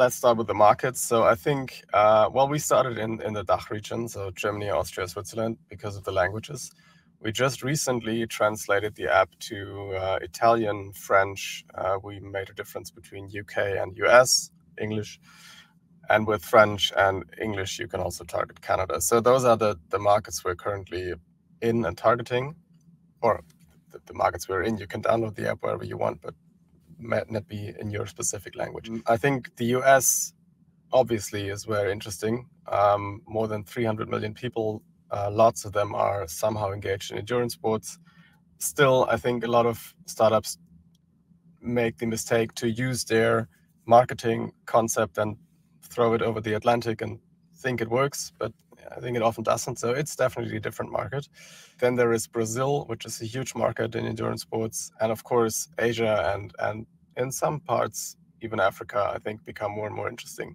let's start with the markets. So I think, uh, well, we started in, in the DACH region, so Germany, Austria, Switzerland, because of the languages. We just recently translated the app to uh, Italian, French. Uh, we made a difference between UK and US, English. And with French and English, you can also target Canada. So those are the, the markets we're currently in and targeting, or the, the markets we're in. You can download the app wherever you want, but might not be in your specific language. Mm. I think the US obviously is very interesting. Um, more than 300 million people uh, lots of them are somehow engaged in endurance sports. Still, I think a lot of startups make the mistake to use their marketing concept and throw it over the Atlantic and think it works, but I think it often doesn't. So it's definitely a different market. Then there is Brazil, which is a huge market in endurance sports, and of course Asia and and in some parts even Africa. I think become more and more interesting.